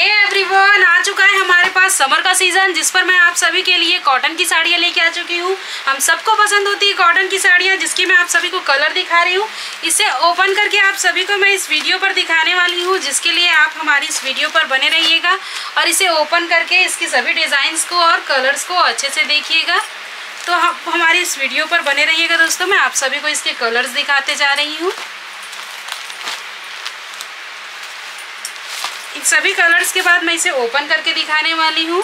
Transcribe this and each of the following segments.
Everyone आ चुका है हमारे पास समर का सीज़न जिस पर मैं आप सभी के लिए कॉटन की साड़ियाँ लेके आ चुकी हूँ। हम सबको पसंद होती है कॉटन की साड़ियाँ, जिसकी मैं आप सभी को कलर दिखा रही हूँ। इसे ओपन करके आप सभी को मैं इस वीडियो पर दिखाने वाली हूँ, जिसके लिए आप हमारी इस वीडियो पर बने रहिएगा। और इसे ओपन करके इसकी सभी डिज़ाइंस को और कलर्स को अच्छे से देखिएगा। तो आप हमारी इस वीडियो पर बने रहिएगा दोस्तों। मैं आप सभी को इसके कलर्स दिखाते जा रही हूँ। इन सभी कलर्स के बाद मैं इसे ओपन करके दिखाने वाली हूँ।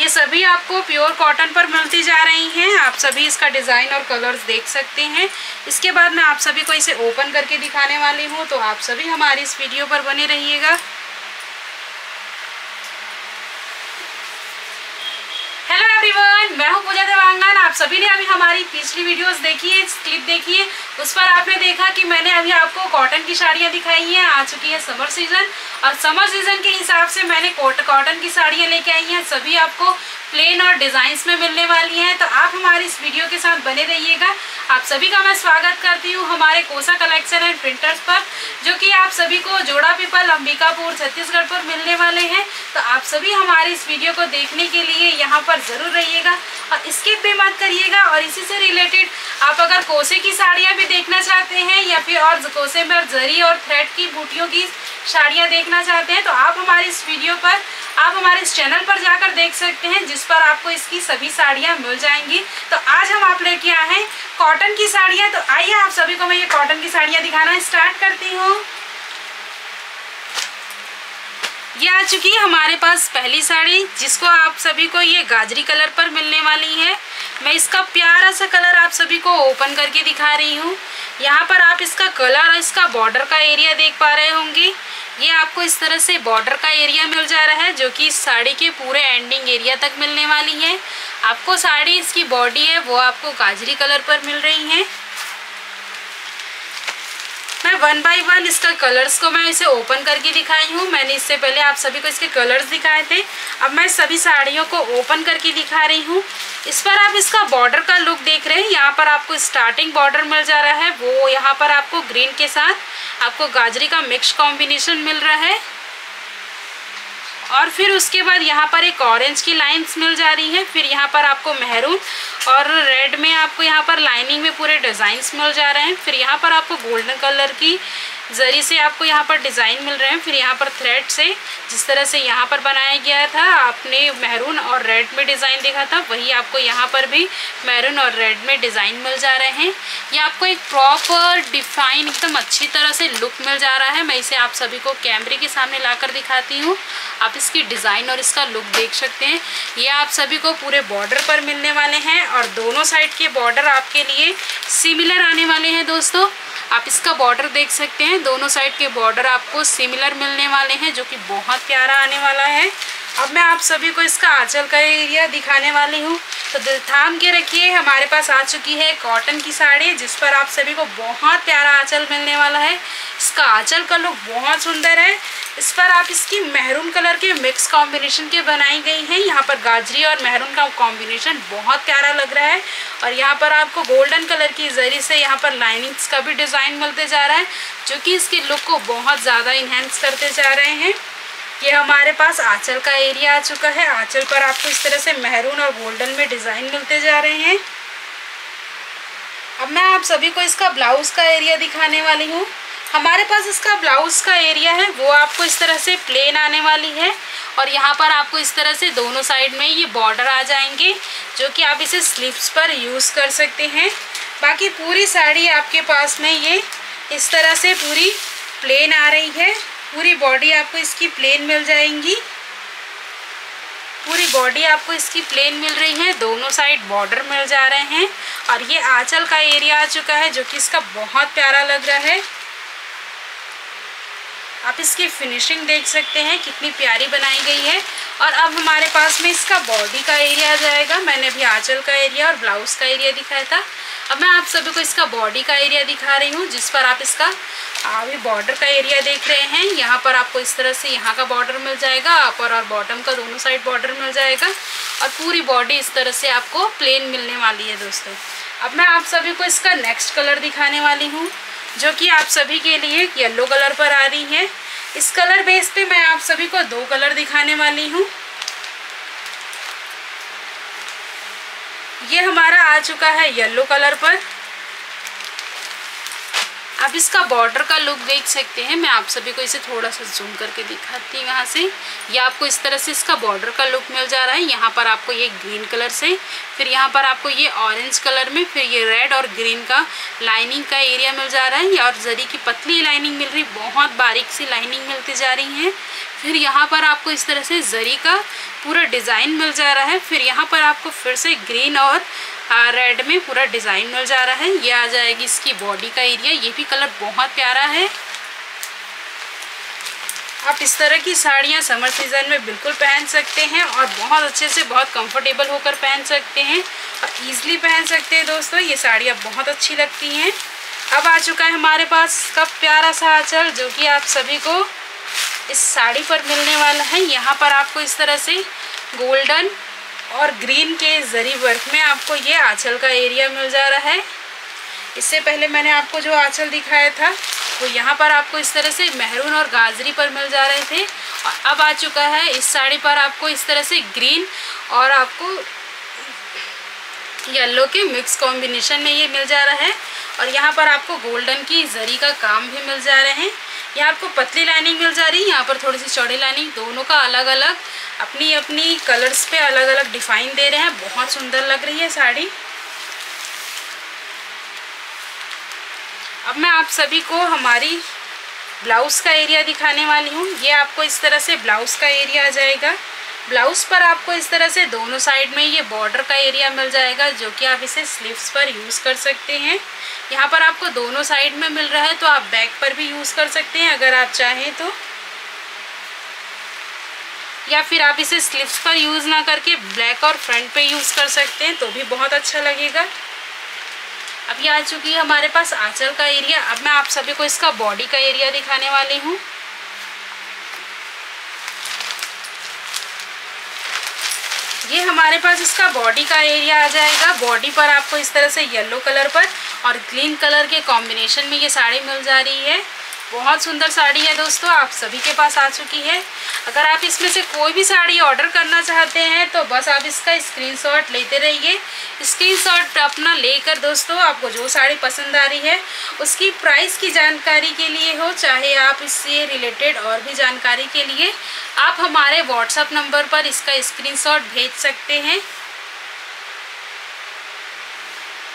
ये सभी आपको प्योर कॉटन पर मिलती जा रही हैं। आप सभी इसका डिज़ाइन और कलर्स देख सकते हैं। इसके बाद मैं आप सभी को इसे ओपन करके दिखाने वाली हूँ तो आप सभी हमारी इस वीडियो पर बने रहिएगा। एवरीवन मैं हूँ पूजा देवांगन। आप सभी ने अभी हमारी पिछली वीडियोस देखी है क्लिप देखी है। उस पर आपने देखा कि मैंने अभी आपको कॉटन की साड़ियाँ दिखाई हैं। आ चुकी है समर सीज़न और समर सीज़न के हिसाब से मैंने कॉटन की साड़ियाँ लेके आई हैं। सभी आपको प्लेन और डिज़ाइंस में मिलने वाली हैं। तो आप हमारी इस वीडियो के साथ बने रहिएगा। आप सभी का मैं स्वागत करती हूँ हमारे कोसा कलेक्शन एंड प्रिंटर्स पर, जो कि आप सभी को जोड़ा पीपल, अंबिकापुर, छत्तीसगढ़ पर मिलने वाले हैं। तो आप सभी हमारी इस वीडियो को देखने के लिए यहाँ पर ज़रूर रहिएगा और स्किप भी मत करिएगा और इसी से रिलेटेड आप अगर कोसे की साड़ियाँ भी देखना चाहते हैं या फिर और कोसे में जरी और थ्रेड की बूटियों की साड़ियाँ देखना चाहते हैं तो आप हमारे इस वीडियो पर, आप हमारे इस चैनल पर जाकर देख सकते हैं, जिस पर आपको इसकी सभी साड़ियाँ मिल जाएँगी। तो आज हम आप लेके आए हैं कॉटन की साड़ियाँ। तो आइए आप सभी को मैं ये कॉटन की साड़ियाँ दिखाना स्टार्ट करती हूँ। ये आ चुकी है हमारे पास पहली साड़ी, जिसको आप सभी को ये गाजरी कलर पर मिलने वाली है। मैं इसका प्यारा सा कलर आप सभी को ओपन करके दिखा रही हूँ। यहाँ पर आप इसका कलर और इसका बॉर्डर का एरिया देख पा रहे होंगे। ये आपको इस तरह से बॉर्डर का एरिया मिल जा रहा है, जो कि इस साड़ी के पूरे एंडिंग एरिया तक मिलने वाली है। आपको साड़ी, इसकी बॉडी है, वो आपको गाजरी कलर पर मिल रही है। मैं वन बाय वन इसका कलर्स को मैं इसे ओपन करके दिखाई हूँ। मैंने इससे पहले आप सभी को इसके कलर्स दिखाए थे। अब मैं सभी साड़ियों को ओपन करके दिखा रही हूँ। इस पर आप इसका बॉर्डर का लुक देख रहे हैं। यहाँ पर आपको स्टार्टिंग बॉर्डर मिल जा रहा है। वो यहाँ पर आपको ग्रीन के साथ आपको गाजरी का मिक्स कॉम्बिनेशन मिल रहा है। और फिर उसके बाद यहाँ पर एक ऑरेंज की लाइंस मिल जा रही है। फिर यहाँ पर आपको मेहरून और रेड में आपको यहाँ पर लाइनिंग में पूरे डिज़ाइंस मिल जा रहे हैं। फिर यहाँ पर आपको गोल्डन कलर की जरी से आपको यहाँ पर डिज़ाइन मिल रहे हैं, फिर यहाँ पर थ्रेड से, जिस तरह से यहाँ पर बनाया गया था, आपने मैरून और रेड में डिज़ाइन देखा था, वही आपको यहाँ पर भी मैरून और रेड में डिज़ाइन मिल जा रहे हैं। ये आपको एक प्रॉपर डिफाइन एकदम अच्छी तरह से लुक मिल जा रहा है। मैं इसे आप सभी को कैमरे के सामने ला दिखाती हूँ। आप इसकी डिज़ाइन और इसका लुक देख सकते हैं। ये आप सभी को पूरे बॉर्डर पर मिलने वाले हैं और दोनों साइड के बॉर्डर आपके लिए सिमिलर आने वाले हैं दोस्तों। आप इसका बॉर्डर देख सकते हैं। दोनों साइड के बॉर्डर आपको सिमिलर मिलने वाले हैं, जो कि बहुत प्यारा आने वाला है। अब मैं आप सभी को इसका आंचल का एरिया दिखाने वाली हूँ। तो थाम के रखिए, हमारे पास आ चुकी है कॉटन की साड़ी, जिस पर आप सभी को बहुत प्यारा आंचल मिलने वाला है। इसका आंचल का लुक बहुत सुंदर है। इस पर आप इसकी मेहरून कलर के मिक्स कॉम्बिनेशन के बनाई गई हैं। यहाँ पर गाजरी और मेहरून का कॉम्बिनेशन बहुत प्यारा लग रहा है। और यहाँ पर आपको गोल्डन कलर की जरी से यहाँ पर लाइनिंग्स का भी डिज़ाइन मिलते जा रहा है, जो कि इसकी लुक को बहुत ज़्यादा इन्हेंस करते जा रहे हैं। ये हमारे पास आंचल का एरिया आ चुका है। आंचल पर आपको इस तरह से मेहरून और गोल्डन में डिज़ाइन मिलते जा रहे हैं। अब मैं आप सभी को इसका ब्लाउज़ का एरिया दिखाने वाली हूँ। हमारे पास इसका ब्लाउज़ का एरिया है, वो आपको इस तरह से प्लेन आने वाली है और यहाँ पर आपको इस तरह से दोनों साइड में ये बॉर्डर आ जाएँगे, जो कि आप इसे स्लीव्स पर यूज़ कर सकते हैं। बाकी पूरी साड़ी आपके पास में ये इस तरह से पूरी प्लेन आ रही है। पूरी बॉडी आपको इसकी प्लेन मिल जाएँगी। पूरी बॉडी आपको इसकी प्लेन मिल रही है, दोनों साइड बॉर्डर मिल जा रहे हैं। और ये आंचल का एरिया आ चुका है, जो कि इसका बहुत प्यारा लग रहा है। आप इसकी फिनिशिंग देख सकते हैं, कितनी प्यारी बनाई गई है। और अब हमारे पास में इसका बॉडी का एरिया आ जाएगा। मैंने अभी आंचल का एरिया और ब्लाउज़ का एरिया दिखाया था। अब मैं आप सभी को इसका बॉडी का एरिया दिखा रही हूँ, जिस पर आप इसका अभी बॉर्डर का एरिया देख रहे हैं। यहाँ पर आपको इस तरह से यहाँ का बॉर्डर मिल जाएगा अपर और बॉटम का दोनों साइड बॉर्डर मिल जाएगा। और पूरी बॉडी इस तरह से आपको प्लेन मिलने वाली है दोस्तों। अब मैं आप सभी को इसका नेक्स्ट कलर दिखाने वाली हूँ। जो कि आप सभी के लिए येलो कलर पर आ रही है। इस कलर बेस पे मैं आप सभी को दो कलर दिखाने वाली हूँ। ये हमारा आ चुका है येलो कलर पर। आप इसका बॉर्डर का लुक देख सकते हैं। मैं आप सभी को इसे थोड़ा सा जूम करके दिखाती हूँ यहाँ से। ये आपको इस तरह से इसका बॉर्डर का लुक मिल जा रहा है। यहाँ पर आपको ये ग्रीन कलर से, फिर यहाँ पर आपको ये ऑरेंज कलर में, फिर ये रेड और ग्रीन का लाइनिंग का एरिया मिल जा रहा है। और जरी की पतली लाइनिंग मिल रही बहुत बारीक सी लाइनिंग मिलती जा रही है। फिर यहाँ पर आपको इस तरह से जरी का पूरा डिज़ाइन मिल जा रहा है। फिर यहाँ पर आपको फिर से ग्रीन और रेड में पूरा डिज़ाइन मिल जा रहा है। ये आ जाएगी इसकी बॉडी का एरिया ये भी कलर बहुत प्यारा है। आप इस तरह की साड़ियाँ समर सीज़न में बिल्कुल पहन सकते हैं और बहुत अच्छे से बहुत कंफर्टेबल होकर पहन सकते हैं। और ईजिली पहन सकते हैं दोस्तों। ये साड़ियाँ बहुत अच्छी लगती हैं। अब आ चुका है हमारे पास कब प्यारा सा आँचल, जो कि आप सभी को इस साड़ी पर मिलने वाला है। यहाँ पर आपको इस तरह से गोल्डन और ग्रीन के जरी वर्क में आपको ये आंचल का एरिया मिल जा रहा है। इससे पहले मैंने आपको जो आंचल दिखाया था, वो यहाँ पर आपको इस तरह से मेहरून और गाजरी पर मिल जा रहे थे। और अब आ चुका है इस साड़ी पर आपको इस तरह से ग्रीन और आपको येलो के मिक्स कॉम्बिनेशन में ये मिल जा रहा है। और यहाँ पर आपको गोल्डन की जरी का काम भी मिल जा रहे हैं। यहाँ आपको पतली लाइनिंग मिल जा रही है, यहाँ पर थोड़ी सी चौड़ी लाइनिंग दोनों का अलग अलग अपनी अपनी कलर्स पे अलग अलग डिफाइन दे रहे हैं, बहुत सुंदर लग रही है साड़ी। अब मैं आप सभी को हमारी ब्लाउज़ का एरिया दिखाने वाली हूँ, ये आपको इस तरह से ब्लाउज़ का एरिया आ जाएगा। ब्लाउज़ पर आपको इस तरह से दोनों साइड में ये बॉर्डर का एरिया मिल जाएगा, जो कि आप इसे स्लीव्स पर यूज़ कर सकते हैं। यहाँ पर आपको दोनों साइड में मिल रहा है तो आप बैक पर भी यूज़ कर सकते हैं, अगर आप चाहें तो। या फिर आप इसे स्लीव्स पर यूज़ ना करके ब्लैक और फ्रंट पे यूज़ कर सकते हैं तो भी बहुत अच्छा लगेगा। अब ये आ चुकी है हमारे पास आंचल का एरिया। अब मैं आप सभी को इसका बॉडी का एरिया दिखाने वाली हूँ। ये हमारे पास इसका बॉडी का एरिया आ जाएगा। बॉडी पर आपको इस तरह से येलो कलर पर और ग्रीन कलर के कॉम्बिनेशन में ये साड़ी मिल जा रही है। बहुत सुंदर साड़ी है दोस्तों, आप सभी के पास आ चुकी है। अगर आप इसमें से कोई भी साड़ी ऑर्डर करना चाहते हैं तो बस आप इसका स्क्रीनशॉट लेते रहिए। स्क्रीनशॉट अपना लेकर दोस्तों, आपको जो साड़ी पसंद आ रही है, उसकी प्राइस की जानकारी के लिए हो, चाहे आप इससे रिलेटेड और भी जानकारी के लिए, आप हमारे व्हाट्सअप नंबर पर इसका स्क्रीनशॉट भेज सकते हैं।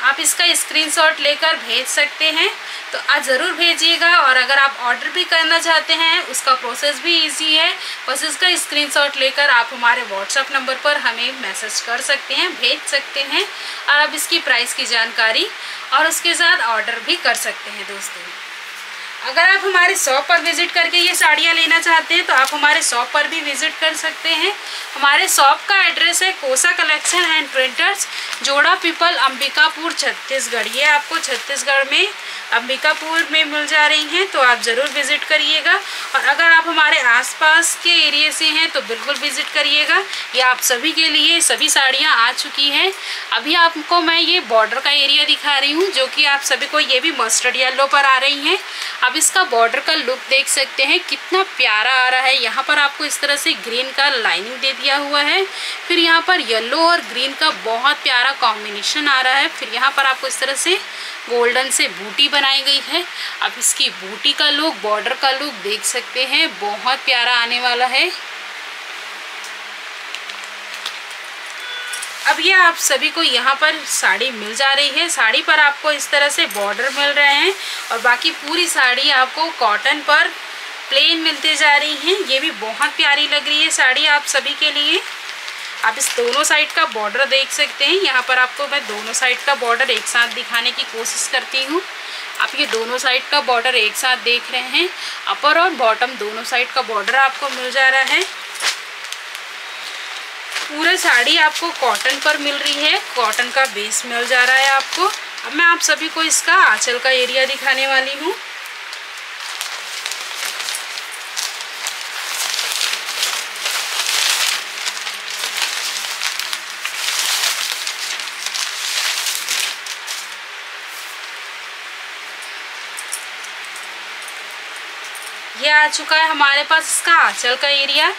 आप इसका स्क्रीनशॉट लेकर भेज सकते हैं तो आज ज़रूर भेजिएगा और अगर आप ऑर्डर भी करना चाहते हैं, उसका प्रोसेस भी इजी है, बस इसका स्क्रीनशॉट लेकर आप हमारे व्हाट्सअप नंबर पर हमें मैसेज कर सकते हैं, भेज सकते हैं, और आप इसकी प्राइस की जानकारी और उसके साथ ऑर्डर भी कर सकते हैं दोस्तों। अगर आप हमारे शॉप पर विज़िट करके ये साड़ियाँ लेना चाहते हैं तो आप हमारे शॉप पर भी विज़िट कर सकते हैं। हमारे शॉप का एड्रेस है Kosa collection and printers Joda Peepal, Ambikapur, Chhattisgarh. ये आपको छत्तीसगढ़ में, अंबिकापुर में मिल जा रही हैं तो आप ज़रूर विज़िट करिएगा। और अगर आप हमारे आसपास के एरिए से हैं तो बिल्कुल विज़िट करिएगा। ये आप सभी के लिए सभी साड़ियाँ आ चुकी हैं। अभी आपको मैं ये बॉर्डर का एरिया दिखा रही हूँ, जो कि आप सभी को ये भी मस्टर्ड येलो पर आ रही हैं। अब इसका बॉर्डर का लुक देख सकते हैं। कितना प्यारा आ रहा है। यहाँ पर आपको इस तरह से ग्रीन का लाइनिंग दे दिया हुआ है। फिर यहाँ पर येलो और ग्रीन का बहुत प्यारा कॉम्बिनेशन आ रहा है। फिर यहाँ पर आपको इस तरह से गोल्डन से बूटी बनाई गई है। अब इसकी बूटी का लुक बॉर्डर का लुक देख सकते हैं। बहुत प्यारा आने वाला है। अब ये आप सभी को यहाँ पर साड़ी मिल जा रही है। साड़ी पर आपको इस तरह से बॉर्डर मिल रहे हैं और बाकी पूरी साड़ी आपको कॉटन पर प्लेन मिलते जा रही हैं। ये भी बहुत प्यारी लग रही है साड़ी आप सभी के लिए। आप इस दोनों साइड का बॉर्डर देख सकते हैं। यहाँ पर आपको मैं दोनों साइड का बॉर्डर एक साथ दिखाने की कोशिश करती हूँ। आप ये दोनों साइड का बॉर्डर एक साथ देख रहे हैं। अपर और बॉटम दोनों साइड का बॉर्डर आपको मिल जा रहा है। पूरा साड़ी आपको कॉटन पर मिल रही है। कॉटन का बेस मिल जा रहा है आपको। अब मैं आप सभी को इसका आंचल का एरिया दिखाने वाली हूँ। ये आ चुका है हमारे पास इसका आंचल का एरिया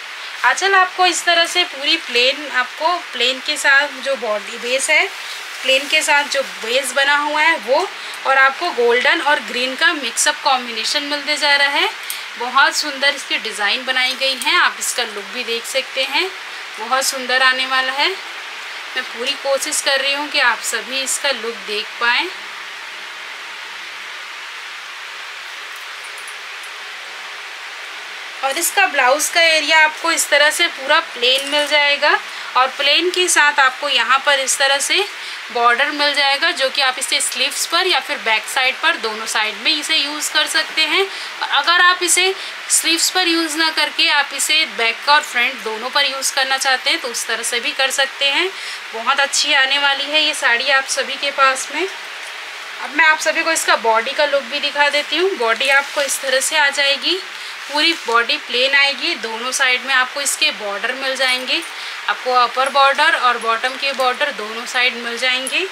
आंचल आपको इस तरह से पूरी प्लेन, आपको प्लेन के साथ जो बॉडी बेस है, प्लेन के साथ जो बेस बना हुआ है वो, और आपको गोल्डन और ग्रीन का मिक्सअप कॉम्बिनेशन मिलते जा रहा है। बहुत सुंदर इसकी डिज़ाइन बनाई गई है, आप इसका लुक भी देख सकते हैं। बहुत सुंदर आने वाला है। मैं पूरी कोशिश कर रही हूँ कि आप सभी इसका लुक देख पाएँ। और इसका ब्लाउज़ का एरिया आपको इस तरह से पूरा प्लेन मिल जाएगा और प्लेन के साथ आपको यहाँ पर इस तरह से बॉर्डर मिल जाएगा, जो कि आप इसे स्लीव्स पर या फिर बैक साइड पर दोनों साइड में इसे यूज़ कर सकते हैं। और अगर आप इसे स्लीव्स पर यूज़ ना करके आप इसे बैक का और फ्रंट दोनों पर यूज़ करना चाहते हैं तो उस तरह से भी कर सकते हैं। बहुत अच्छी आने वाली है ये साड़ी आप सभी के पास में। अब मैं आप सभी को इसका बॉडी का लुक भी दिखा देती हूँ। बॉडी आपको इस तरह से आ जाएगी। पूरी बॉडी प्लेन आएगी, दोनों साइड में आपको इसके बॉर्डर मिल जाएँगे। आपको अपर बॉर्डर और बॉटम के बॉर्डर दोनों साइड मिल जाएँगे।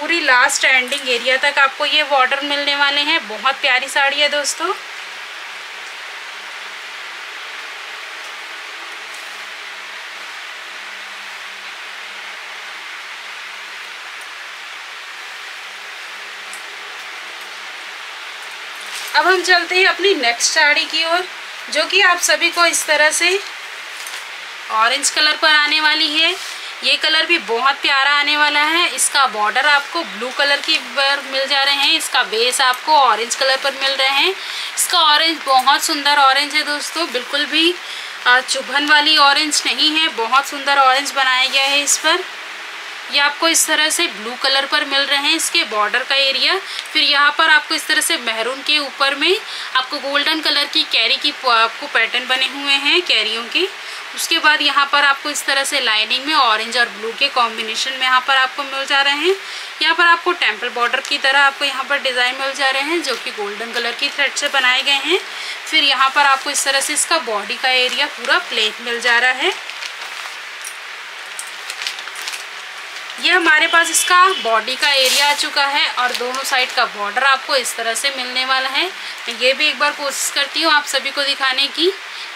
पूरी लास्ट एंडिंग एरिया तक आपको ये बॉर्डर मिलने वाले हैं। बहुत प्यारी साड़ी है दोस्तों। अब हम चलते हैं अपनी नेक्स्ट साड़ी की ओर, जो कि आप सभी को इस तरह से ऑरेंज कलर पर आने वाली है। ये कलर भी बहुत प्यारा आने वाला है। इसका बॉर्डर आपको ब्लू कलर की पर मिल जा रहे हैं। इसका बेस आपको ऑरेंज कलर पर मिल रहे हैं। इसका ऑरेंज बहुत सुंदर ऑरेंज है दोस्तों। बिल्कुल भी चुभन वाली ऑरेंज नहीं है। बहुत सुंदर ऑरेंज बनाया गया है इस पर। ये आपको इस तरह से ब्लू कलर पर मिल रहे हैं इसके बॉर्डर का एरिया। फिर यहाँ पर आपको इस तरह से महरून के ऊपर में आपको गोल्डन कलर की कैरी की आपको पैटर्न बने हुए हैं कैरियों की। उसके बाद यहाँ पर आपको इस तरह से लाइनिंग में ऑरेंज और ब्लू के कॉम्बिनेशन में यहाँ पर आपको मिल जा रहे हैं। यहाँ पर आपको टेंपल बॉर्डर की तरह आपको यहाँ पर डिज़ाइन मिल जा रहे हैं जो कि गोल्डन कलर की थ्रेड से बनाए गए हैं। फिर यहाँ पर आपको इस तरह से इसका बॉडी का एरिया पूरा प्लेन मिल जा रहा है। ये हमारे पास इसका बॉडी का एरिया आ चुका है और दोनों साइड का बॉर्डर आपको इस तरह से मिलने वाला है। मैं ये भी एक बार कोशिश करती हूँ आप सभी को दिखाने की।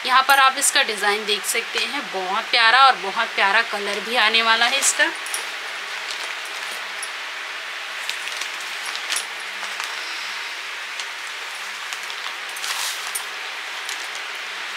यहाँ पर आप इसका डिज़ाइन देख सकते हैं। बहुत प्यारा और बहुत प्यारा कलर भी आने वाला है इसका।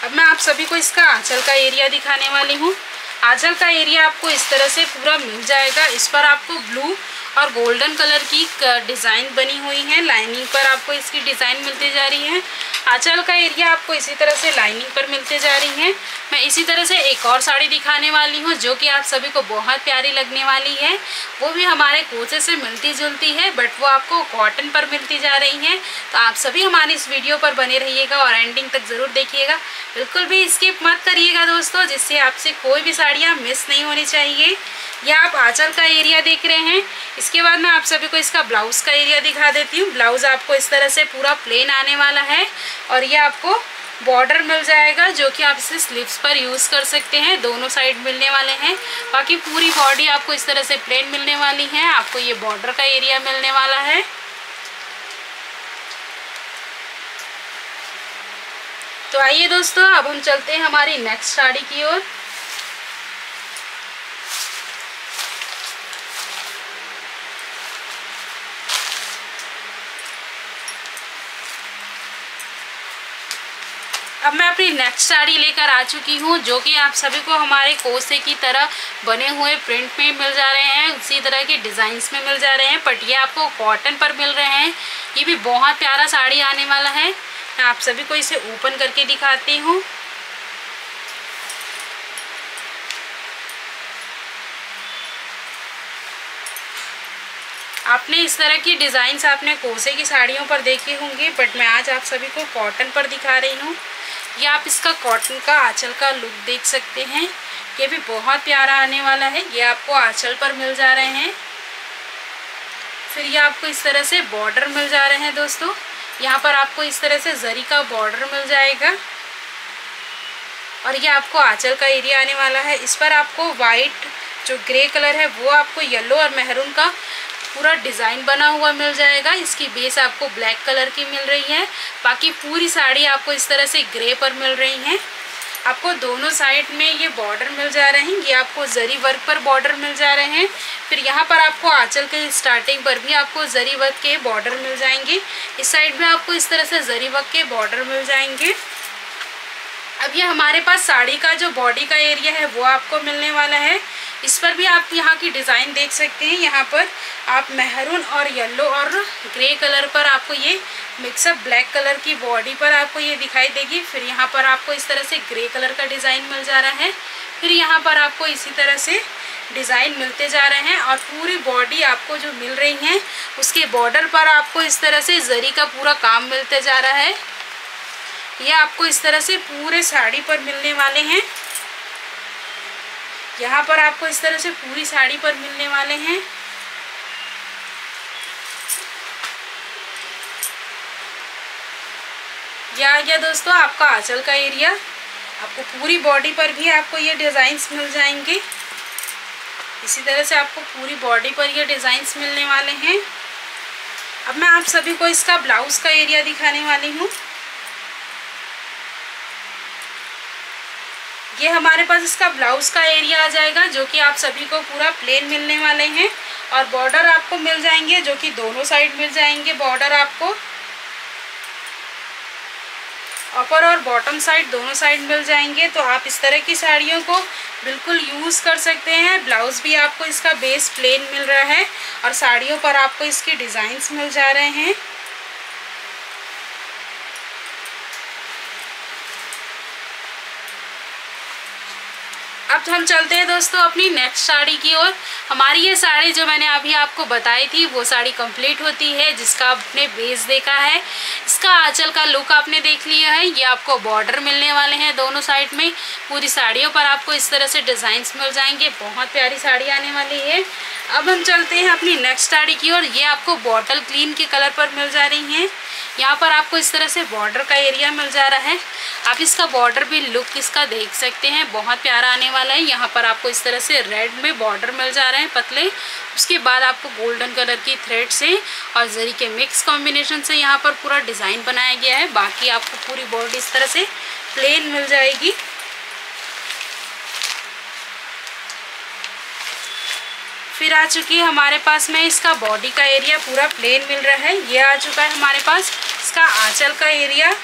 अब मैं आप सभी को इसका आंचल का एरिया दिखाने वाली हूँ। आंचल का एरिया आपको इस तरह से पूरा मिल जाएगा। इस पर आपको ब्लू और गोल्डन कलर की डिज़ाइन बनी हुई है। लाइनिंग पर आपको इसकी डिज़ाइन मिलती जा रही है। आंचल का एरिया आपको इसी तरह से लाइनिंग पर मिलते जा रही है। मैं इसी तरह से एक और साड़ी दिखाने वाली हूँ, जो कि आप सभी को बहुत प्यारी लगने वाली है। वो भी हमारे कोचे से मिलती जुलती है, बट वो आपको कॉटन पर मिलती जा रही है। तो आप सभी हमारी इस वीडियो पर बने रहिएगा और एंडिंग तक ज़रूर देखिएगा। बिल्कुल भी स्किप मत करिएगा दोस्तों, जिससे आपसे कोई भी साड़ियाँ मिस नहीं होनी चाहिए। या आप आंचल का एरिया देख रहे हैं। इसके बाद मैं आप सभी को इसका ब्लाउज़ का एरिया दिखा देती हूँ। ब्लाउज़ आपको इस तरह से पूरा प्लेन आने वाला है और ये आपको बॉर्डर मिल जाएगा, जो कि आप इसे स्लीव्स पर यूज़ कर सकते हैं। दोनों साइड मिलने वाले हैं। बाकी पूरी बॉडी आपको इस तरह से प्लेन मिलने वाली है। आपको ये बॉर्डर का एरिया मिलने वाला है। तो आइए दोस्तों, अब हम चलते हैं हमारी नेक्स्ट साड़ी की ओर। अब मैं अपनी नेक्स्ट साड़ी लेकर आ चुकी हूँ, जो कि आप सभी को हमारे कोसे की तरह बने हुए प्रिंट में मिल जा रहे हैं, उसी तरह के डिज़ाइंस में मिल जा रहे हैं, पटिया आपको कॉटन पर मिल रहे हैं। ये भी बहुत प्यारा साड़ी आने वाला है। मैं आप सभी को इसे ओपन करके दिखाती हूँ। आपने इस तरह की डिज़ाइंस आपने कोसे की साड़ियों पर देखी होंगी बट मैं आज आप सभी को कॉटन पर दिखा रही हूँ। ये आप इसका कॉटन का आंचल का लुक देख सकते हैं। ये भी बहुत प्यारा आने वाला है। ये आपको आंचल पर मिल जा रहे हैं। फिर ये आपको इस तरह से बॉर्डर मिल जा रहे हैं दोस्तों। यहाँ पर आपको इस तरह से जरी का बॉर्डर मिल जाएगा। और ये आपको आंचल का एरिया आने वाला है। इस पर आपको वाइट जो ग्रे कलर है वो आपको येलो और मेहरून का पूरा डिज़ाइन बना हुआ मिल जाएगा। इसकी बेस आपको ब्लैक कलर की मिल रही है। बाकी पूरी साड़ी आपको इस तरह से ग्रे पर मिल रही है। आपको दोनों साइड में ये बॉर्डर मिल जा रहे हैं। ये आपको जरी वर्क पर बॉर्डर मिल जा रहे हैं। फिर यहाँ पर आपको आंचल के स्टार्टिंग पर भी आपको जरी वर्क के बॉर्डर मिल जाएँगे। इस साइड में आपको इस तरह से जरी वर्क के बॉर्डर मिल जाएँगे। अब ये हमारे पास साड़ी का जो बॉडी का एरिया है, वो आपको मिलने वाला है। इस पर भी आप यहाँ की डिज़ाइन देख सकते हैं। यहाँ पर आप मेहरून और येलो और ग्रे कलर पर आपको ये मिक्सअप ब्लैक कलर की बॉडी पर आपको ये दिखाई देगी। फिर यहाँ पर आपको इस तरह से ग्रे कलर का डिज़ाइन मिल जा रहा है। फिर यहाँ पर आपको इसी तरह से डिज़ाइन मिलते जा रहे हैं और पूरी बॉडी आपको जो मिल रही है, उसके बॉर्डर पर आपको इस तरह से जरी का पूरा काम मिलते जा रहा है। ये आपको इस तरह से पूरे साड़ी पर मिलने वाले हैं। यहाँ पर आपको इस तरह से पूरी साड़ी पर मिलने वाले हैं। यह आ गया दोस्तों, आपका आंचल का एरिया, आपको पूरी बॉडी पर भी आपको ये डिज़ाइंस मिल जाएँगे। इसी तरह से आपको पूरी बॉडी पर ये डिज़ाइंस मिलने वाले हैं। अब मैं आप सभी को इसका ब्लाउज़ का एरिया दिखाने वाली हूँ। ये हमारे पास इसका ब्लाउज़ का एरिया आ जाएगा, जो कि आप सभी को पूरा प्लेन मिलने वाले हैं। और बॉर्डर आपको मिल जाएँगे, जो कि दोनों साइड मिल जाएँगे बॉर्डर आपको। अपर और बॉटम साइड दोनों साइड मिल जाएँगे तो आप इस तरह की साड़ियों को बिल्कुल यूज़ कर सकते हैं। ब्लाउज़ भी आपको इसका बेस प्लेन मिल रहा है, और साड़ियों पर आपको इसके डिज़ाइंस मिल जा रहे हैं। अब हम चलते हैं दोस्तों अपनी नेक्स्ट साड़ी की ओर। हमारी ये साड़ी जो मैंने अभी आपको बताई थी, वो साड़ी कंप्लीट होती है, जिसका आपने बेस देखा है। इसका आंचल का लुक आपने देख लिया है। ये आपको बॉर्डर मिलने वाले हैं दोनों साइड में। पूरी साड़ियों पर आपको इस तरह से डिज़ाइंस मिल जाएँगे। बहुत प्यारी साड़ी आने वाली है। अब हम चलते हैं अपनी नेक्स्ट साड़ी की ओर। ये आपको बॉटल क्लीन के कलर पर मिल जा रही हैं। यहाँ पर आपको इस तरह से बॉर्डर का एरिया मिल जा रहा है। आप इसका बॉर्डर भी लुक इसका देख सकते हैं। बहुत प्यारा आने वाला है, यहाँ पर आपको इस तरह से रेड में बॉर्डर मिल जा रहे हैं पतले। उसके बाद आपको गोल्डन कलर की थ्रेड से और जरी के मिक्स कॉम्बिनेशन से यहाँ पर पूरा डिज़ाइन बनाया गया है। बाकी आपको पूरी बॉडी इस तरह से प्लेन मिल जाएगी। फिर आ चुकी है हमारे पास में इसका बॉडी का एरिया पूरा प्लेन मिल रहा है। ये आ चुका है हमारे पास इसका आंचल का एरिया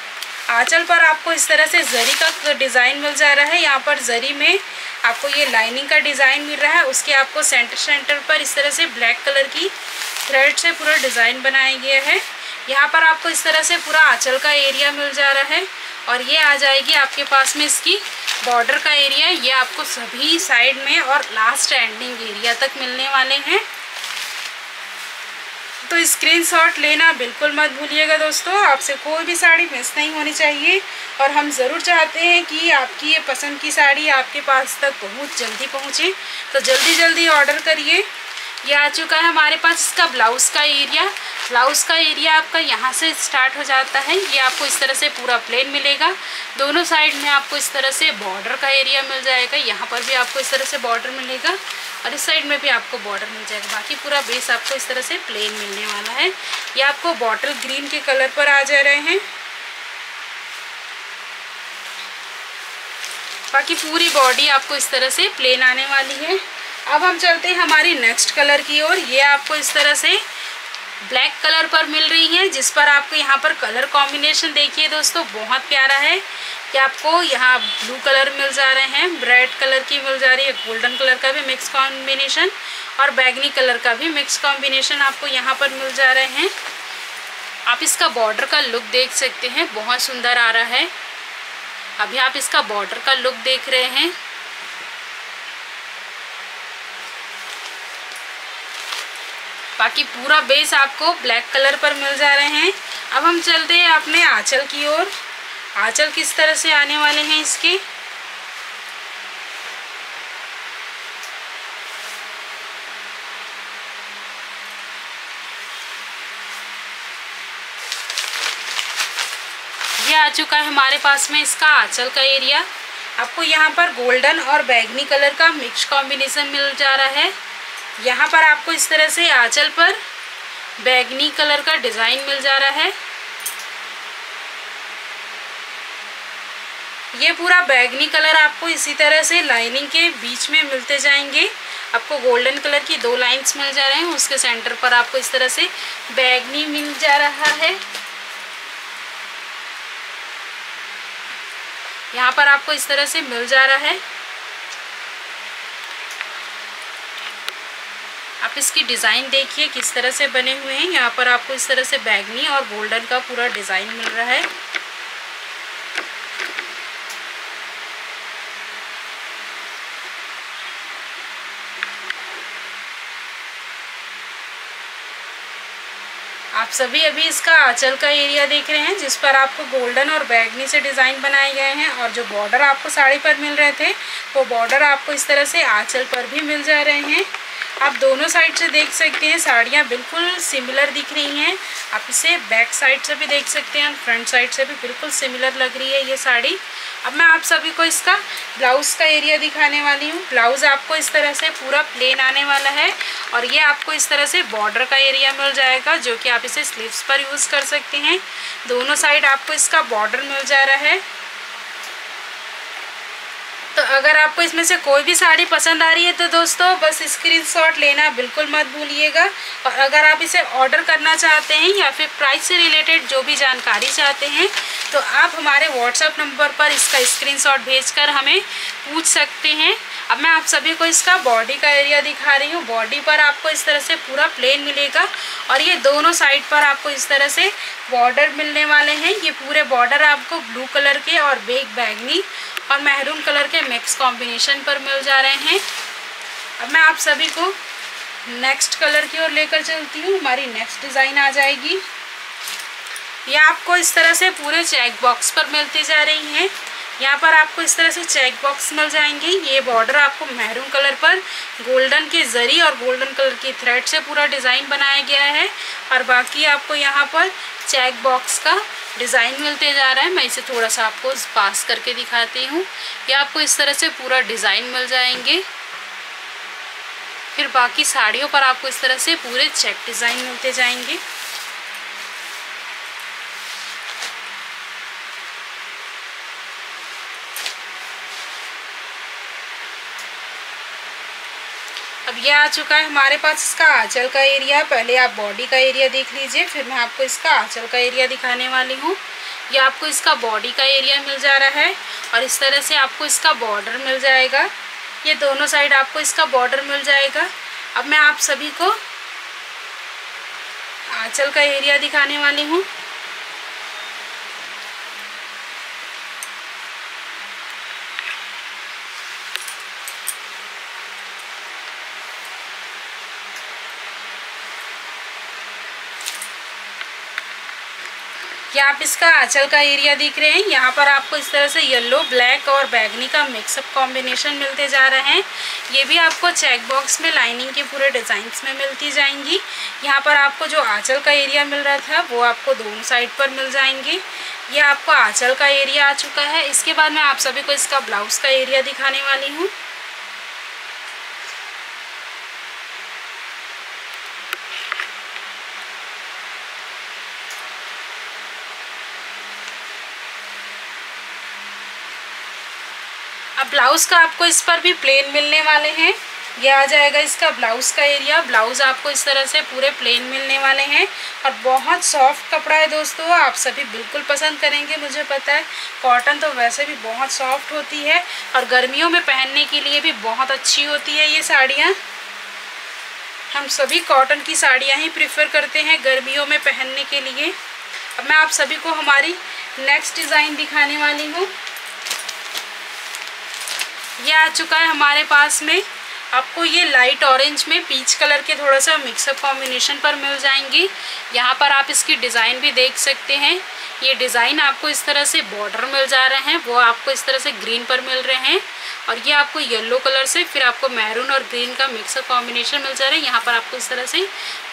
आंचल पर आपको इस तरह से जरी का डिज़ाइन मिल जा रहा है। यहाँ पर जरी में आपको ये लाइनिंग का डिज़ाइन मिल रहा है, उसके आपको सेंटर सेंटर पर इस तरह से ब्लैक कलर की थ्रेड से पूरा डिज़ाइन बनाया गया है। यहाँ पर आपको इस तरह से पूरा आँचल का एरिया मिल जा रहा है और ये आ जाएगी आपके पास में इसकी बॉर्डर का एरिया ये आपको सभी साइड में और लास्ट एंडिंग एरिया तक मिलने वाले हैं। तो स्क्रीनशॉट लेना बिल्कुल मत भूलिएगा दोस्तों। आपसे कोई भी साड़ी मिस नहीं होनी चाहिए और हम ज़रूर चाहते हैं कि आपकी ये पसंद की साड़ी आपके पास तक बहुत जल्दी पहुँचे। तो जल्दी जल्दी ऑर्डर करिए। ये आ चुका है हमारे पास इसका ब्लाउज़ का एरिया। ब्लाउज़ का एरिया आपका यहाँ से स्टार्ट हो जाता है। ये आपको इस तरह से पूरा प्लेन मिलेगा। दोनों साइड में आपको इस तरह से बॉर्डर का एरिया मिल जाएगा। यहाँ पर भी आपको इस तरह से बॉर्डर मिलेगा और इस साइड में भी आपको बॉर्डर मिल जाएगा। बाकी पूरा बेस आपको इस तरह से प्लेन मिलने वाला है। ये आपको बॉटल ग्रीन के कलर पर आ जा रहे हैं। बाकी पूरी बॉडी आपको इस तरह से प्लेन आने वाली है। अब हम चलते हैं हमारी नेक्स्ट कलर की ओर। ये आपको इस तरह से ब्लैक कलर पर मिल रही है, जिस पर आपको यहाँ पर कलर कॉम्बिनेशन देखिए दोस्तों, बहुत प्यारा है। कि आपको यहाँ ब्लू कलर मिल जा रहे हैं रेड कलर की मिल जा रही है गोल्डन कलर का भी मिक्स कॉम्बिनेशन और बैगनी कलर का भी मिक्स कॉम्बिनेशन आपको यहाँ पर मिल जा रहे हैं। आप इसका बॉर्डर का लुक देख सकते हैं, बहुत सुंदर आ रहा है। अभी आप इसका बॉर्डर का लुक देख रहे हैं। बाकी पूरा बेस आपको ब्लैक कलर पर मिल जा रहे हैं। अब हम चलते हैं अपने आंचल की ओर। आंचल किस तरह से आने वाले हैं इसके? ये आ चुका है हमारे पास में इसका आंचल का एरिया आपको यहाँ पर गोल्डन और बैगनी कलर का मिक्स कॉम्बिनेशन मिल जा रहा है। यहाँ पर आपको इस तरह से आंचल पर बैगनी कलर का डिज़ाइन मिल जा रहा है। ये पूरा बैगनी कलर आपको इसी तरह से लाइनिंग के बीच में मिलते जाएँगे। आपको गोल्डन कलर की दो लाइंस मिल जा रहे हैं, उसके सेंटर पर आपको इस तरह से बैगनी मिल जा रहा है। यहाँ पर आपको इस तरह से मिल जा रहा है। आप इसकी डिज़ाइन देखिए, किस तरह से बने हुए हैं। यहाँ पर आपको इस तरह से बैगनी और गोल्डन का पूरा डिज़ाइन मिल रहा है। आप सभी अभी इसका आंचल का एरिया देख रहे हैं, जिस पर आपको गोल्डन और बैगनी से डिज़ाइन बनाए गए हैं और जो बॉर्डर आपको साड़ी पर मिल रहे थे, वो बॉर्डर आपको इस तरह से आंचल पर भी मिल जा रहे हैं। आप दोनों साइड से देख सकते हैं, साड़ियाँ बिल्कुल सिमिलर दिख रही हैं। आप इसे बैक साइड से भी देख सकते हैं फ्रंट साइड से भी बिल्कुल सिमिलर लग रही है ये साड़ी। अब मैं आप सभी को इसका ब्लाउज़ का एरिया दिखाने वाली हूँ। ब्लाउज़ आपको इस तरह से पूरा प्लेन आने वाला है और ये आपको इस तरह से बॉर्डर का एरिया मिल जाएगा, जो कि आप इसे स्लीव्स पर यूज़ कर सकते हैं। दोनों साइड आपको इसका बॉर्डर मिल जा रहा है। तो अगर आपको इसमें से कोई भी साड़ी पसंद आ रही है तो दोस्तों, बस स्क्रीनशॉट लेना, बिल्कुल मत भूलिएगा। और अगर आप इसे ऑर्डर करना चाहते हैं, या फिर प्राइस से रिलेटेड जो भी जानकारी चाहते हैं तो आप हमारे व्हाट्सएप नंबर पर इसका स्क्रीनशॉट भेजकर हमें पूछ सकते हैं। अब मैं आप सभी को इसका बॉडी का एरिया दिखा रही हूँ। बॉडी पर आपको इस तरह से पूरा प्लेन मिलेगा। और ये दोनों साइड पर आपको इस तरह से बॉर्डर मिलने वाले हैं। ये पूरे बॉर्डर आपको ब्लू कलर के और बेग बैगनी और महरून कलर के मिक्स कॉम्बिनेशन पर मिल जा रहे हैं। अब मैं आप सभी को नेक्स्ट कलर की ओर लेकर चलती हूँ। हमारी नेक्स्ट डिज़ाइन आ जाएगी। ये आपको इस तरह से पूरे चेक बॉक्स पर मिलती जा रही हैं। यहाँ पर आपको इस तरह से चेक बॉक्स मिल जाएँगे। ये बॉर्डर आपको मैरून कलर पर गोल्डन के जरी और गोल्डन कलर की थ्रेड से पूरा डिज़ाइन बनाया गया है। और बाकी आपको यहाँ पर चेक बॉक्स का डिज़ाइन मिलते जा रहा है। मैं इसे थोड़ा सा आपको पास करके दिखाती हूँ। ये आपको इस तरह से पूरा डिज़ाइन मिल जाएँगे। फिर बाकी साड़ियों पर आपको इस तरह से पूरे चेक डिज़ाइन मिलते जाएँगे। अब ये आ चुका है हमारे पास इसका आंचल का एरिया। पहले आप बॉडी का एरिया देख लीजिए, फिर मैं आपको इसका आंचल का एरिया दिखाने वाली हूँ। ये आपको इसका बॉडी का एरिया मिल जा रहा है और इस तरह से आपको इसका बॉर्डर मिल जाएगा। ये दोनों साइड आपको इसका बॉर्डर मिल जाएगा। अब मैं आप सभी को आँचल का एरिया दिखाने वाली हूँ। ये आप इसका आंचल का एरिया देख रहे हैं। यहाँ पर आपको इस तरह से येलो ब्लैक और बैगनी का मिक्सअप कॉम्बिनेशन मिलते जा रहे हैं। ये भी आपको चेक बॉक्स में लाइनिंग के पूरे डिज़ाइंस में मिलती जाएँगी। यहाँ पर आपको जो आंचल का एरिया मिल रहा था, वो आपको दोनों साइड पर मिल जाएँगे। ये आपको आंचल का एरिया आ चुका है। इसके बाद मैं आप सभी को इसका ब्लाउज़ का एरिया दिखाने वाली हूँ। ब्लाउज़ का आपको इस पर भी प्लेन मिलने वाले हैं। ये आ जाएगा इसका ब्लाउज़ का एरिया। ब्लाउज़ आपको इस तरह से पूरे प्लेन मिलने वाले हैं। और बहुत सॉफ्ट कपड़ा है दोस्तों, आप सभी बिल्कुल पसंद करेंगे, मुझे पता है। कॉटन तो वैसे भी बहुत सॉफ्ट होती है और गर्मियों में पहनने के लिए भी बहुत अच्छी होती है ये साड़ियाँ। हम सभी कॉटन की साड़ियाँ ही प्रेफर करते हैं गर्मियों में पहनने के लिए। अब मैं आप सभी को हमारी नेक्स्ट डिज़ाइन दिखाने वाली हूँ। ये आ चुका है हमारे पास में। आपको ये लाइट ऑरेंज में पीच कलर के थोड़ा सा मिक्सअप कॉम्बिनेशन पर मिल जाएँगी। यहाँ पर आप इसकी डिज़ाइन भी देख सकते हैं। ये डिज़ाइन आपको इस तरह से बॉर्डर मिल जा रहे हैं। वो आपको इस तरह से ग्रीन पर मिल रहे हैं। और ये आपको येलो कलर से, फिर आपको मैरून और ग्रीन का मिक्सअप कॉम्बिनेशन मिल जा रहा है। यहाँ पर आपको इस तरह से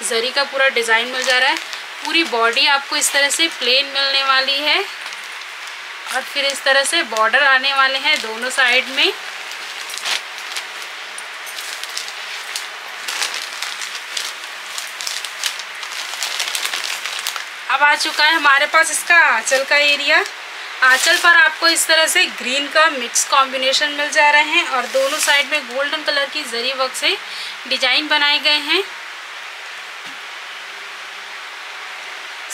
जरी का पूरा डिज़ाइन मिल जा रहा है। पूरी बॉडी आपको इस तरह से प्लेन मिलने वाली है। और फिर इस तरह से बॉर्डर आने वाले हैं दोनों साइड में। अब आ चुका है हमारे पास इसका आंचल का एरिया आंचल पर आपको इस तरह से ग्रीन का मिक्स कॉम्बिनेशन मिल जा रहे हैं और दोनों साइड में गोल्डन कलर की जरी वर्क से डिज़ाइन बनाए गए हैं।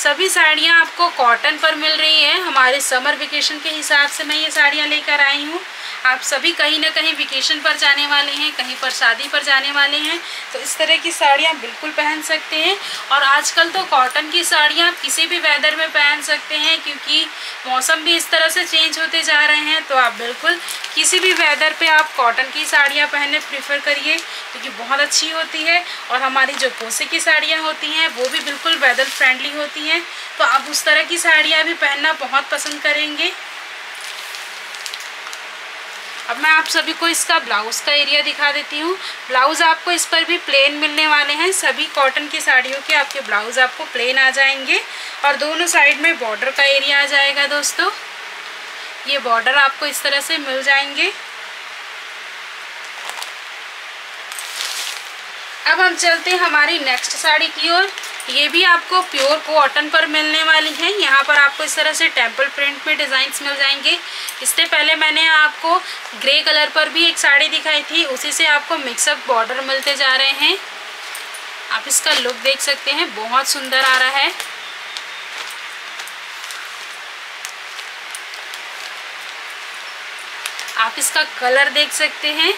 सभी साड़ियाँ आपको कॉटन पर मिल रही हैं। हमारे समर वेकेशन के हिसाब से मैं ये साड़ियाँ लेकर आई हूँ। आप सभी कहीं ना कहीं वेकेशन पर जाने वाले हैं, कहीं पर शादी पर जाने वाले हैं तो इस तरह की साड़ियाँ बिल्कुल पहन सकते हैं। और आजकल तो कॉटन की साड़ियाँ आप किसी भी वेदर में पहन सकते हैं, क्योंकि मौसम भी इस तरह से चेंज होते जा रहे हैं तो आप बिल्कुल किसी भी वेदर पे आप कॉटन की साड़ियाँ पहनने प्रीफर करिए, क्योंकि बहुत अच्छी होती है। और हमारी जो कोसे की साड़ियाँ होती हैं, वो भी बिल्कुल वेदर फ्रेंडली होती हैं। तो आप उस तरह की साड़ियाँ भी पहनना बहुत पसंद करेंगे। अब मैं आप सभी को इसका ब्लाउज़ का एरिया दिखा देती हूँ। ब्लाउज़ आपको इस पर भी प्लेन मिलने वाले हैं। सभी कॉटन की साड़ियों के आपके ब्लाउज़ आपको प्लेन आ जाएँगे। और दोनों साइड में बॉर्डर का एरिया आ जाएगा दोस्तों। ये बॉर्डर आपको इस तरह से मिल जाएँगे। अब हम चलते हैं हमारी नेक्स्ट साड़ी की ओर। ये भी आपको प्योर कॉटन पर मिलने वाली है। यहाँ पर आपको इस तरह से टेंपल प्रिंट में डिज़ाइंस मिल जाएँगे। इससे पहले मैंने आपको ग्रे कलर पर भी एक साड़ी दिखाई थी, उसी से आपको मिक्सअप बॉर्डर मिलते जा रहे हैं। आप इसका लुक देख सकते हैं, बहुत सुंदर आ रहा है। आप इसका कलर देख सकते हैं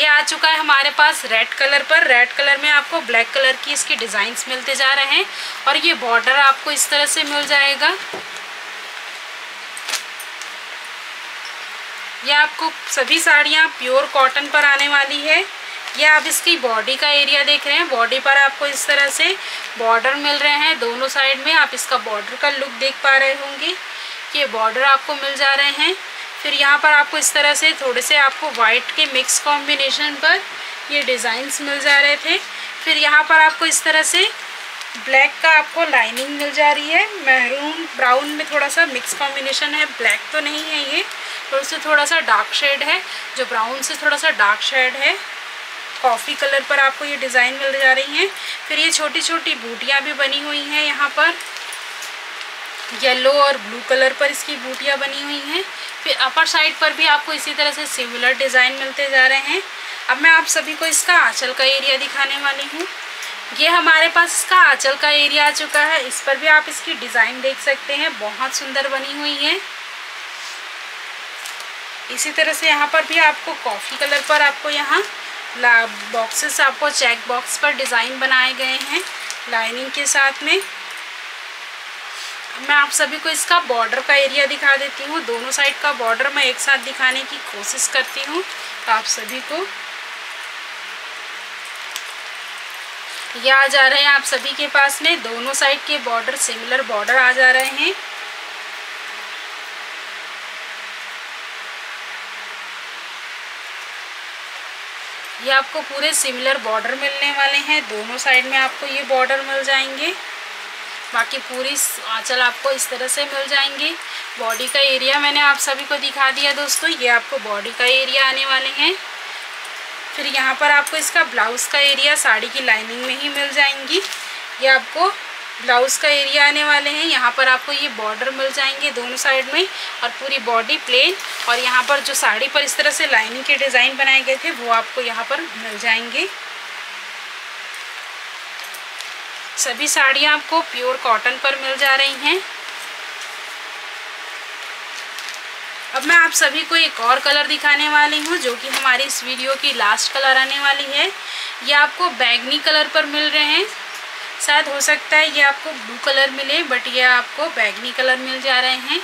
ये आ चुका है हमारे पास रेड कलर पर। रेड कलर में आपको ब्लैक कलर की इसकी डिज़ाइंस मिलते जा रहे हैं और ये बॉर्डर आपको इस तरह से मिल जाएगा। ये आपको सभी साड़ियाँ प्योर कॉटन पर आने वाली है। यह आप इसकी बॉडी का एरिया देख रहे हैं। बॉडी पर आपको इस तरह से बॉर्डर मिल रहे हैं। दोनों साइड में आप इसका बॉर्डर का लुक देख पा रहे होंगे। ये बॉर्डर आपको मिल जा रहे हैं। फिर यहाँ पर आपको इस तरह से थोड़े से आपको वाइट के मिक्स कॉम्बिनेशन पर ये डिज़ाइंस मिल जा रहे थे। फिर यहाँ पर आपको इस तरह से ब्लैक का आपको लाइनिंग मिल जा रही है। महरून ब्राउन में थोड़ा सा मिक्स कॉम्बिनेशन है। ब्लैक तो नहीं है ये तो उससे थोड़ा सा डार्क शेड है। जो ब्राउन से थोड़ा सा डार्क शेड है कॉफ़ी कलर पर आपको ये डिज़ाइन मिल जा रही हैं। फिर ये छोटी छोटी बूटियाँ भी बनी हुई हैं यहाँ पर। येलो और ब्लू कलर पर इसकी बूटियाँ बनी हुई हैं। फिर अपर साइड पर भी आपको इसी तरह से सिमिलर डिज़ाइन मिलते जा रहे हैं। अब मैं आप सभी को इसका आँचल का एरिया दिखाने वाली हूँ। ये हमारे पास इसका आँचल का एरिया आ चुका है। इस पर भी आप इसकी डिज़ाइन देख सकते हैं। बहुत सुंदर बनी हुई है। इसी तरह से यहाँ पर भी आपको कॉफ़ी कलर पर आपको यहाँ बॉक्सेस आपको चेक बॉक्स पर डिज़ाइन बनाए गए हैं। लाइनिंग के साथ में। मैं आप सभी को इसका बॉर्डर का एरिया दिखा देती हूँ। दोनों साइड का बॉर्डर मैं एक साथ दिखाने की कोशिश करती हूँ। तो आप सभी को यह आ जा रहे हैं आप सभी के पास में। दोनों साइड के बॉर्डर सिमिलर बॉर्डर आ जा रहे हैं। ये आपको पूरे सिमिलर बॉर्डर मिलने वाले हैं। दोनों साइड में आपको ये बॉर्डर मिल जाएँगे। बाकी पूरी आँचल आपको इस तरह से मिल जाएँगी। बॉडी का एरिया मैंने आप सभी को दिखा दिया दोस्तों, ये आपको बॉडी का एरिया आने वाले हैं। फिर यहाँ पर आपको इसका ब्लाउज़ का एरिया, साड़ी की लाइनिंग में ही मिल जाएँगी। ये आपको ब्लाउज़ का एरिया आने वाले हैं। यहाँ पर आपको ये बॉर्डर मिल जाएँगे दोनों साइड में और पूरी बॉडी प्लेन। और यहाँ पर जो साड़ी पर इस तरह से लाइनिंग के डिज़ाइन बनाए गए थे, वो आपको यहाँ पर मिल जाएँगे। सभी साड़ियाँ आपको प्योर कॉटन पर मिल जा रही हैं। अब मैं आप सभी को एक और कलर दिखाने वाली हूँ, जो कि हमारी इस वीडियो की लास्ट कलर आने वाली है। ये आपको बैगनी कलर पर मिल रहे हैं। शायद हो सकता है ये आपको ब्लू कलर मिले, बट ये आपको बैगनी कलर मिल जा रहे हैं।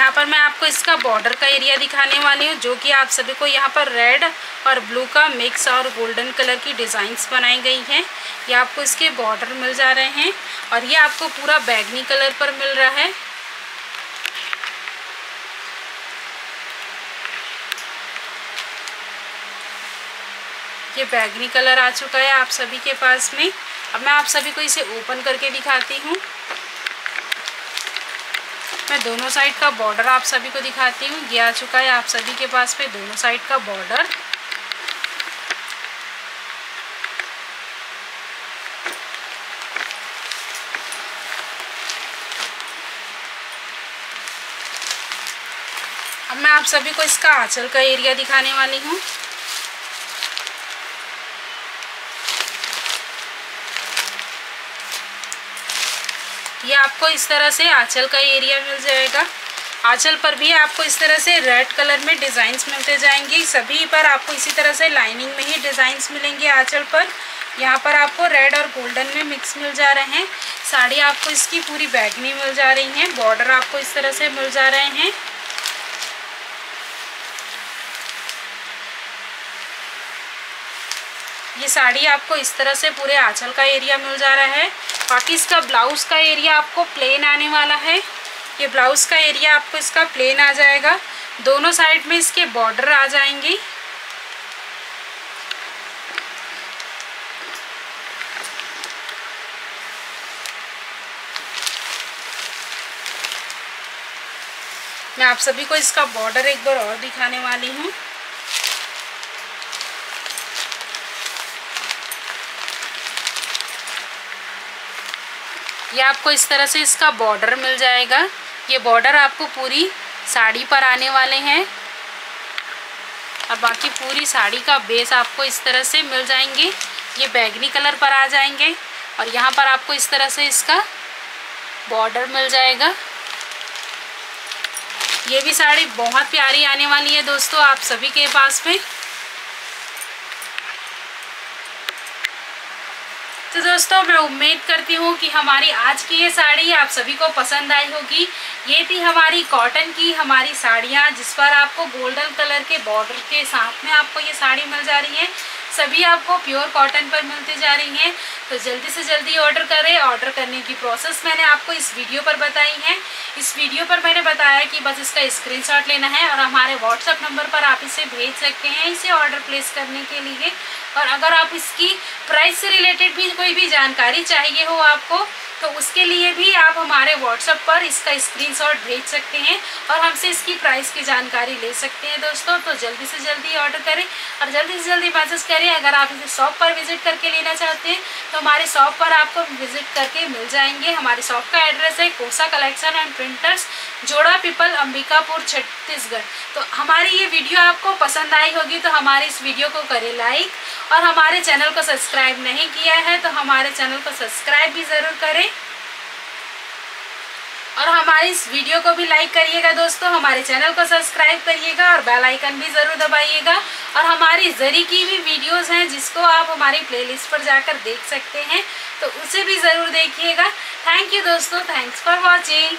यहाँ पर मैं आपको इसका बॉर्डर का एरिया दिखाने वाली हूँ, जो कि आप सभी को यहाँ पर रेड और ब्लू का मिक्स और गोल्डन कलर की डिज़ाइंस बनाई गई हैं। ये आपको इसके बॉर्डर मिल जा रहे हैं और ये आपको पूरा बैगनी कलर पर मिल रहा है। ये बैगनी कलर आ चुका है आप सभी के पास में। अब मैं आप सभी को इसे ओपन करके दिखाती हूँ। मैं दोनों साइड का बॉर्डर आप सभी को दिखाती हूँ। ये आ चुका है आप सभी के पास में दोनों साइड का बॉर्डर अब मैं आप सभी को इसका आंचल का एरिया दिखाने वाली हूँ। आपको इस तरह से आंचल का एरिया मिल जाएगा। आंचल पर भी आपको इस तरह से रेड कलर में डिज़ाइंस मिलते जाएँगे। सभी पर आपको इसी तरह से लाइनिंग में ही डिज़ाइंस मिलेंगे आंचल पर। यहाँ पर आपको रेड और गोल्डन में मिक्स मिल जा रहे हैं। साड़ी आपको इसकी पूरी बैगनी मिल जा रही है। बॉर्डर आपको इस तरह से मिल जा रहे हैं। ये साड़ी आपको इस तरह से पूरे आंचल का एरिया मिल जा रहा है। बाकी इसका ब्लाउज़ का एरिया आपको प्लेन आने वाला है। ये ब्लाउज़ का एरिया आपको इसका प्लेन आ जाएगा। दोनों साइड में इसके बॉर्डर आ जाएँगी। मैं आप सभी को इसका बॉर्डर एक बार और दिखाने वाली हूँ। ये आपको इस तरह से इसका बॉर्डर मिल जाएगा। ये बॉर्डर आपको पूरी साड़ी पर आने वाले हैं। और बाकी पूरी साड़ी का बेस आपको इस तरह से मिल जाएँगे। ये बैगनी कलर पर आ जाएँगे और यहाँ पर आपको इस तरह से इसका बॉर्डर मिल जाएगा। ये भी साड़ी बहुत प्यारी आने वाली है दोस्तों आप सभी के पास में। दोस्तों, मैं उम्मीद करती हूँ कि हमारी आज की ये साड़ी आप सभी को पसंद आई होगी। ये थी हमारी कॉटन की हमारी साड़ियाँ, जिस पर आपको गोल्डन कलर के बॉर्डर के साथ में आपको ये साड़ी मिल जा रही है। सभी आपको प्योर कॉटन पर मिलते जा रही हैं। तो जल्दी से जल्दी ऑर्डर करें। ऑर्डर करने की प्रोसेस मैंने आपको इस वीडियो पर बताई है। इस वीडियो पर मैंने बताया कि बस इसका स्क्रीनशॉट लेना है और हमारे व्हाट्सएप नंबर पर आप इसे भेज सकते हैं इसे ऑर्डर प्लेस करने के लिए। और अगर आप इसकी प्राइस से रिलेटेड भी कोई भी जानकारी चाहिए हो आपको तो उसके लिए भी आप हमारे व्हाट्सएप पर इसका स्क्रीनशॉट भेज सकते हैं और हमसे इसकी प्राइस की जानकारी ले सकते हैं दोस्तों। तो जल्दी से जल्दी ऑर्डर करें और जल्दी से जल्दी मैसेज करें। अगर आप इसे शॉप पर विज़िट करके लेना चाहते हैं तो हमारे शॉप पर आपको विज़िट करके मिल जाएँगे। हमारे शॉप का एड्रेस है Kosa collection and printers Joda Peepal, Ambikapur, Chhattisgarh. तो हमारी ये वीडियो आपको पसंद आई होगी तो हमारे इस वीडियो को करें लाइक और हमारे चैनल को सब्सक्राइब नहीं किया है तो हमारे चैनल को सब्सक्राइब भी ज़रूर करें। और हमारी इस वीडियो को भी लाइक करिएगा दोस्तों, हमारे चैनल को सब्सक्राइब करिएगा और बेल आइकन भी ज़रूर दबाइएगा। और हमारी जरी की भी वीडियोस हैं, जिसको आप हमारी प्लेलिस्ट पर जाकर देख सकते हैं तो उसे भी ज़रूर देखिएगा। थैंक यू दोस्तों थैंक्स फॉर वॉचिंग